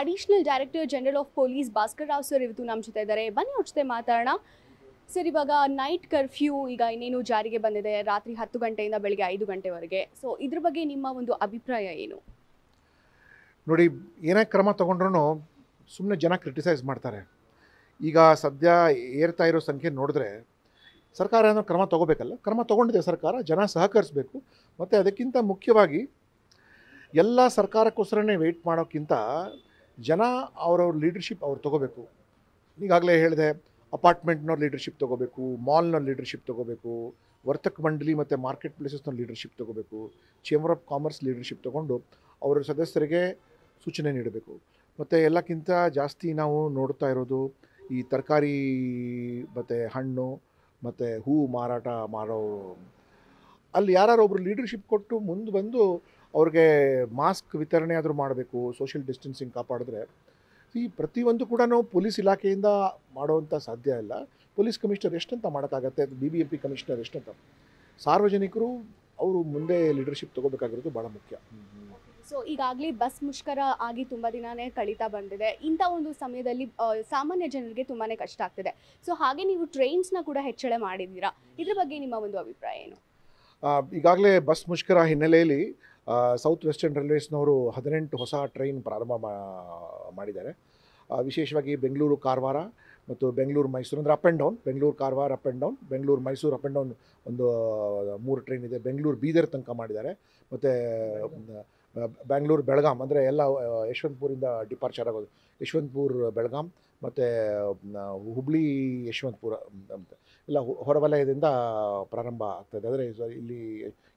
Additional director general of police Bhaskar Rao sir ಇವತ್ತು ನಮ್ಮ ಜೊತೆ ಇದ್ದಾರೆ. ಬನ್ನಿ ಅವ್ರ ಜೊತೆ ಮಾತಾಡೋಣ. ಸರ್, ಇವಾಗ ನೈಟ್ ಕರ್ಫ್ಯೂ ಈಗ ಇನ್ನೇನು ಜಾರಿಗೆ ಬಂದಿದೆ? ರಾತ್ರಿ ಹತ್ತು ಗಂಟೆಯಿಂದ ಬೆಳಿಗ್ಗೆ ಐದು ಗಂಟೆವರೆಗೆ. ಸೊ ಇದ್ರ ಬಗ್ಗೆ ನಿಮ್ಮ ಒಂದು ಅಭಿಪ್ರಾಯ ಏನು? ನೋಡಿ, ಏನೇ ಕ್ರಮ ತೊಗೊಂಡ್ರೂ ಸುಮ್ಮನೆ ಜನ ಕ್ರಿಟಿಸೈಸ್ ಮಾಡ್ತಾರೆ. ಈಗ ಸದ್ಯ ಏರ್ತಾ ಇರೋ ಸಂಖ್ಯೆ ನೋಡಿದ್ರೆ ಸರ್ಕಾರ ಏನೋ ಕ್ರಮ ತೊಗೋಬೇಕಲ್ಲ? ಕ್ರಮ ತೊಗೊಂಡಿದೆ ಸರ್ಕಾರ, ಜನ ಸಹಕರಿಸಬೇಕು. ಮತ್ತು ಅದಕ್ಕಿಂತ ಮುಖ್ಯವಾಗಿ ಎಲ್ಲ ಸರ್ಕಾರಕ್ಕೋಸ್ಕರನೇ ವೆಯ್ಟ್ ಮಾಡೋಕ್ಕಿಂತ ಜನ ಅವರವ್ರ ಲೀಡರ್ಶಿಪ್ ಅವ್ರು ತೊಗೋಬೇಕು. ಈಗಾಗಲೇ ಹೇಳಿದೆ ಅಪಾರ್ಟ್ಮೆಂಟ್ನವ್ರ ಲೀಡರ್ಶಿಪ್ ತೊಗೋಬೇಕು ಮಾಲ್ನ ಲೀಡರ್ಶಿಪ್ ತೊಗೋಬೇಕು, ವರ್ತಕ ಮಂಡಳಿ ಮತ್ತು ಮಾರ್ಕೆಟ್ ಪ್ಲೇಸಸ್ನ ಲೀಡರ್ಶಿಪ್ ತೊಗೋಬೇಕು ಚೇಂಬರ್ ಆಫ್ ಕಾಮರ್ಸ್ ಲೀಡರ್ಶಿಪ್ ತೊಗೊಂಡು ಅವರ ಸದಸ್ಯರಿಗೆ ಸೂಚನೆ ನೀಡಬೇಕು. ಮತ್ತು ಎಲ್ಲಕ್ಕಿಂತ ಜಾಸ್ತಿ ನಾವು ನೋಡ್ತಾ ಇರೋದು ಈ ತರಕಾರಿ ಮತ್ತು ಹಣ್ಣು ಮತ್ತು ಹೂವು ಮಾರಾಟ ಮಾಡೋ, ಅಲ್ಲಿ ಯಾರು ಒಬ್ರು ಲೀಡರ್ಶಿಪ್ ಕೊಟ್ಟು ಮುಂದೆ ಬಂದು ಅವ್ರಿಗೆ ಮಾಸ್ಕ್ ವಿತರಣೆ ಆದರೂ ಮಾಡಬೇಕು ಸೋಷಿಯಲ್ ಡಿಸ್ಟೆನ್ಸಿಂಗ್ ಕಾಪಾಡಿದ್ರೆ. ಈ ಪ್ರತಿಯೊಂದು ಕೂಡ ನಾವು ಪೊಲೀಸ್ ಇಲಾಖೆಯಿಂದ ಮಾಡುವಂಥ ಸಾಧ್ಯ ಇಲ್ಲ. ಪೊಲೀಸ್ ಕಮಿಷನರ್ ಎಷ್ಟಂತ ಮಾಡೋಕ್ಕಾಗತ್ತೆ? B B M P commissioner ಎಷ್ಟಂತ? ಸಾರ್ವಜನಿಕರು ಅವರು ಮುಂದೆ ಲೀಡರ್ಶಿಪ್ ತಗೋಬೇಕಾಗಿರೋದು ಭಾಳ ಮುಖ್ಯ. ಸೊ ಈಗಾಗಲೇ ಬಸ್ ಮುಷ್ಕರ ಆಗಿ ತುಂಬ ದಿನಾನೇ ಕಳೀತಾ ಬಂದಿದೆ. ಇಂಥ ಒಂದು ಸಮಯದಲ್ಲಿ ಸಾಮಾನ್ಯ ಜನರಿಗೆ ತುಂಬಾ ಕಷ್ಟ ಆಗ್ತಿದೆ. ಸೊ ಹಾಗೆ ನೀವು ಟ್ರೈನ್ಸ್ನ ಕೂಡ ಹೆಚ್ಚಳ ಮಾಡಿದ್ದೀರಾ? ಇದ್ರ ಬಗ್ಗೆ ನಿಮ್ಮ ಒಂದು ಅಭಿಪ್ರಾಯ ಏನು? ಈಗಾಗಲೇ ಬಸ್ ಮುಷ್ಕರ ಹಿನ್ನೆಲೆಯಲ್ಲಿ ಸೌತ್ ವೆಸ್ಟರ್ನ್ ರೈಲ್ವೇಸ್ನವರು ಹದಿನೆಂಟು ಹೊಸ ಟ್ರೈನ್ ಪ್ರಾರಂಭ ಮಾಡಿದ್ದಾರೆ. ವಿಶೇಷವಾಗಿ ಬೆಂಗಳೂರು ಕಾರವಾರ ಮತ್ತು ಬೆಂಗಳೂರು ಮೈಸೂರು ಅಂದರೆ up and down Bengaluru Karwar up and down Bengaluru Mysuru up and down ಒಂದು ಮೂರು ಟ್ರೈನ್ ಇದೆ. ಬೆಂಗಳೂರು ಬೀದರ್ ತನಕ ಮಾಡಿದ್ದಾರೆ. ಮತ್ತು ಬ್ಯಾಂಗ್ಳೂರು ಬೆಳಗಾಂ ಅಂದರೆ ಎಲ್ಲ ಯಶವಂತಪುರಿಂದ ಡಿಪಾರ್ಚರ್ ಆಗೋದು. ಯಶವಂತಪುರ ಬೆಳಗಾಂ ಮತ್ತು ಹುಬ್ಳಿ, ಯಶವಂತಪುರ, ಅಂತ. ಎಲ್ಲ ಹೊರವಲಯದಿಂದ ಪ್ರಾರಂಭ ಆಗ್ತದೆ. ಅಂದರೆ ಇಲ್ಲಿ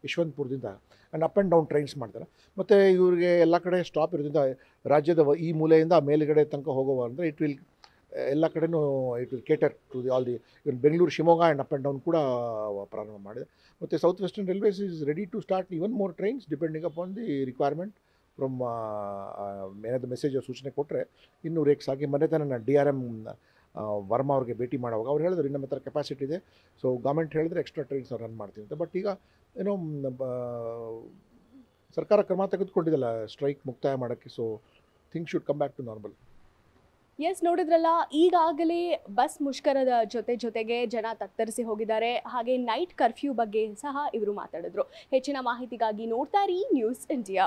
ಯಶವಂತಪುರದಿಂದ and up and down trains ಮಾಡ್ತಾರೆ. ಮತ್ತು ಇವರಿಗೆ ಎಲ್ಲ ಕಡೆ ಸ್ಟಾಪ್ ಇರೋದ್ರಿಂದ ರಾಜ್ಯದ ಈ ಮೂಲೆಯಿಂದ ಮೇಲುಗಡೆ ತನಕ ಹೋಗುವ ಅಂದರೆ ಇಟ್ ವಿಲ್ ಎಲ್ಲ ಕಡೆನೂ it will cater to the all the even Bengaluru Shivamogga and up and down ಕೂಡ ಪ್ರಾರಂಭ ಮಾಡಿದೆ. ಮತ್ತು south western railways is ready to start even more trains depending upon the requirement from ಏನಾದರೂ message ಸೂಚನೆ ಕೊಟ್ಟರೆ ಇನ್ನೂ ರೇಕ್ಸ್ ಆಗಿ ಮನೆ ತನ ಡಿ ಆರ್ ಎಂ ವರ್ಮಾ ಅವ್ರಿಗೆ ಭೇಟಿ ಮಾಡುವಾಗ ಅವ್ರು ಹೇಳಿದ್ರು ನಮ್ಮ ಹತ್ರ ಕೆಪಾಸಿಟಿ ಇದೆ. ಸೊ ಗೌರ್ಮೆಂಟ್ ಹೇಳಿದ್ರೆ ಎಕ್ಸ್ಟ್ರಾ ಟ್ರೈನ್ಸ್ ರನ್ ಮಾಡ್ತೀವಿ ಅಂತ. ಬಟ್ ಈಗ ಏನೋ ಸರ್ಕಾರ ಕ್ರಮ ತೆಗೆದುಕೊಂಡಿದ್ದಲ್ಲ ಸ್ಟ್ರೈಕ್ ಮುಕ್ತಾಯ ಮಾಡೋಕ್ಕೆ so thing should come back to normal as ನೋಡಿದ್ರಲ್ಲ, ಈಗಾಗಲೇ ಬಸ್ ಮುಷ್ಕರದ ಜೊತೆ ಜೊತೆಗೆ ಜನ ತತ್ತರಿಸಿ ಹೋಗಿದ್ದಾರೆ. ಹಾಗೆ ನೈಟ್ ಕರ್ಫ್ಯೂ ಬಗ್ಗೆ ಸಹ ಇವರು ಮಾತಾಡಿದ್ರು. ಹೆಚ್ಚಿನ ಮಾಹಿತಿಗಾಗಿ ನೋಡ್ತಾ ಇರಿ ನ್ಯೂಸ್ ಇಂಡಿಯಾ